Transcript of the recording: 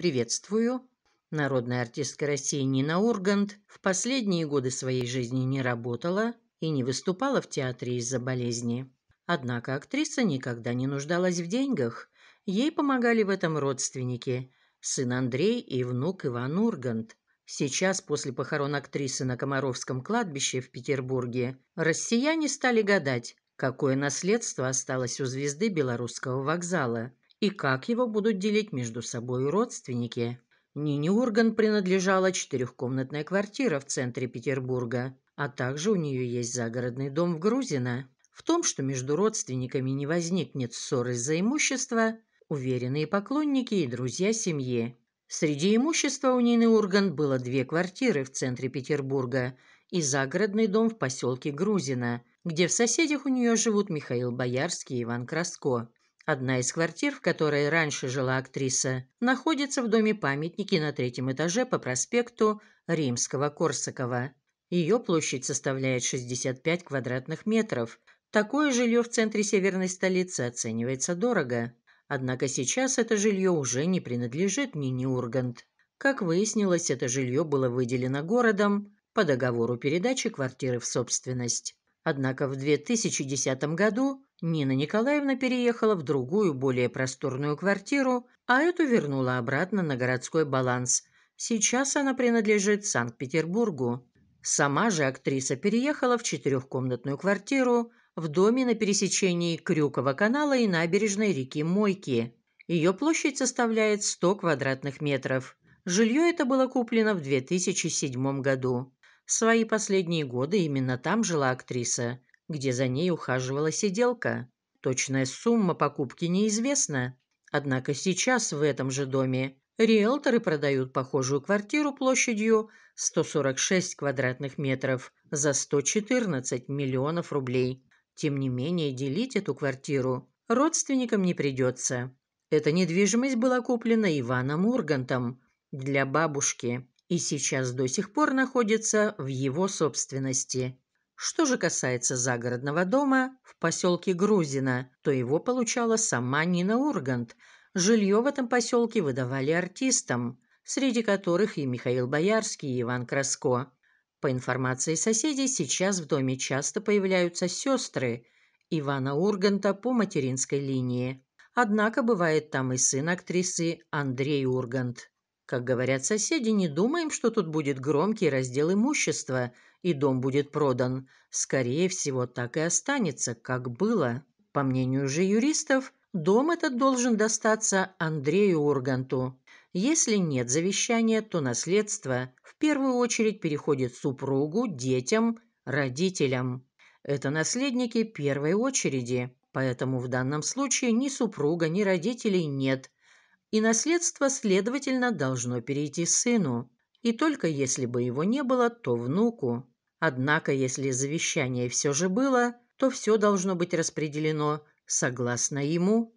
Приветствую. Народная артистка России Нина Ургант в последние годы своей жизни не работала и не выступала в театре из-за болезни. Однако актриса никогда не нуждалась в деньгах. Ей помогали в этом родственники – сын Андрей и внук Иван Ургант. Сейчас, после похорон актрисы на Комаровском кладбище в Петербурге, россияне стали гадать, какое наследство осталось у звезды Белорусского вокзала и как его будут делить между собой родственники. Нине Урган принадлежала четырехкомнатная квартира в центре Петербурга, а также у нее есть загородный дом в Грузино. В том, что между родственниками не возникнет ссоры из-за имущества, уверенные поклонники и друзья семьи. Среди имущества у Нины Ургант было две квартиры в центре Петербурга и загородный дом в поселке Грузино, где в соседях у нее живут Михаил Боярский и Иван Краско. Одна из квартир, в которой раньше жила актриса, находится в доме памятники на третьем этаже по проспекту Римского-Корсакова. Ее площадь составляет 65 квадратных метров. Такое жилье в центре северной столицы оценивается дорого. Однако сейчас это жилье уже не принадлежит Нине Ургант. Как выяснилось, это жилье было выделено городом по договору передачи квартиры в собственность. Однако в 2010 году Нина Николаевна переехала в другую, более просторную квартиру, а эту вернула обратно на городской баланс. Сейчас она принадлежит Санкт-Петербургу. Сама же актриса переехала в четырехкомнатную квартиру в доме на пересечении Крюкова канала и набережной реки Мойки. Ее площадь составляет 100 квадратных метров. Жилье это было куплено в 2007 году. Свои последние годы именно там жила актриса, где за ней ухаживала сиделка. Точная сумма покупки неизвестна. Однако сейчас в этом же доме риэлторы продают похожую квартиру площадью 146 квадратных метров за 114 миллионов рублей. Тем не менее, делить эту квартиру родственникам не придется. Эта недвижимость была куплена Иваном Ургантом для бабушки и сейчас до сих пор находится в его собственности. Что же касается загородного дома в поселке Грузино, то его получала сама Нина Ургант. Жилье в этом поселке выдавали артистам, среди которых и Михаил Боярский, и Иван Краско. По информации соседей, сейчас в доме часто появляются сестры Ивана Урганта по материнской линии. Однако бывает там и сын актрисы Андрей Ургант. Как говорят соседи, не думаем, что тут будет громкий раздел имущества и дом будет продан. Скорее всего, так и останется, как было. По мнению же юристов, дом этот должен достаться Андрею Урганту. Если нет завещания, то наследство в первую очередь переходит супругу, детям, родителям. Это наследники первой очереди, поэтому в данном случае ни супруга, ни родителей нет. И наследство, следовательно, должно перейти сыну. И только если бы его не было, то внуку. Однако, если завещание все же было, то все должно быть распределено согласно ему.